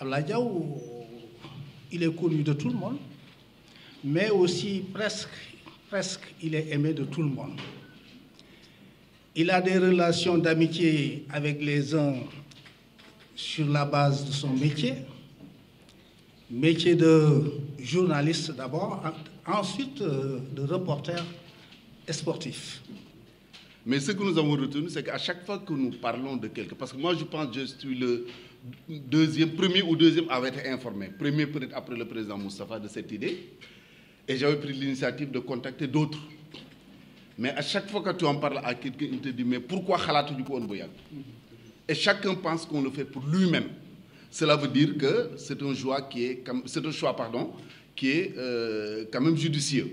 Diaw, il est connu de tout le monde, mais aussi presque, presque, il est aimé de tout le monde. Il a des relations d'amitié avec les uns sur la base de son métier, métier de journaliste d'abord, ensuite euh, de reporter sportif. Mais ce que nous avons retenu, c'est qu'à chaque fois que nous parlons de quelqu'un, parce que moi je pense que je suis le deuxième, premier ou deuxième à être informé, premier peut-être après le président Moustapha de cette idée, et j'avais pris l'initiative de contacter d'autres. Mais à chaque fois que tu en parles à quelqu'un, il te dit mais pourquoi Khalatou du Boyag Et chacun pense qu'on le fait pour lui-même. Cela veut dire que c'est un choix qui est, un choix pardon, qui est euh, quand même judicieux.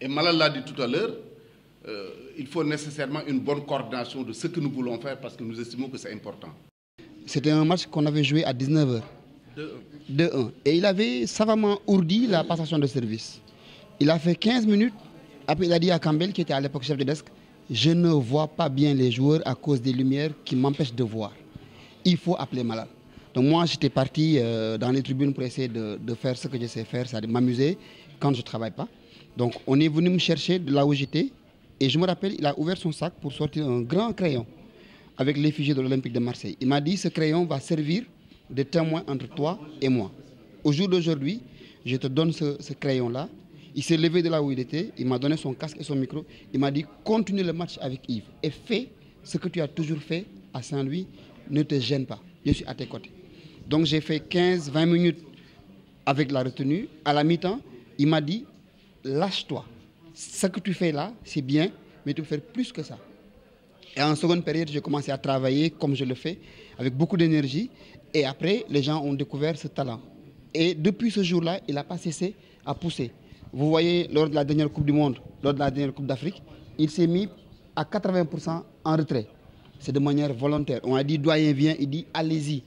Et Malal l'a dit tout à l'heure, euh, il faut nécessairement une bonne coordination de ce que nous voulons faire parce que nous estimons que c'est important. C'était un match qu'on avait joué à 19h. 2-1. Et il avait savamment ourdi la passation de service. Il a fait 15 minutes. Après, il a dit à Campbell, qui était à l'époque chef de desk, je ne vois pas bien les joueurs à cause des lumières qui m'empêchent de voir. Il faut appeler Malal. Donc moi, j'étais parti euh, dans les tribunes pour essayer de, de faire ce que je sais faire, c'est-à-dire m'amuser quand je ne travaille pas. Donc on est venu me chercher de là où j'étais et je me rappelle, il a ouvert son sac pour sortir un grand crayon avec l'effigie de l'Olympique de Marseille. Il m'a dit ce crayon va servir de témoin entre toi et moi. Au jour d'aujourd'hui, je te donne ce, crayon-là. Il s'est levé de là où il était, il m'a donné son casque et son micro. Il m'a dit continue le match avec Yves et fais ce que tu as toujours fait à Saint-Louis. Ne te gêne pas, je suis à tes côtés. Donc j'ai fait 15-20 minutes avec la retenue. À la mi-temps, il m'a dit lâche-toi. Ce que tu fais là, c'est bien, mais tu peux faire plus que ça. Et en seconde période, j'ai commencé à travailler comme je le fais, avec beaucoup d'énergie. Et après, les gens ont découvert ce talent. Et depuis ce jour-là, il n'a pas cessé à pousser. Vous voyez, lors de la dernière Coupe du Monde, lors de la dernière Coupe d'Afrique, il s'est mis à 80% en retrait. C'est de manière volontaire. On a dit, doyen, viens, il dit, allez-y.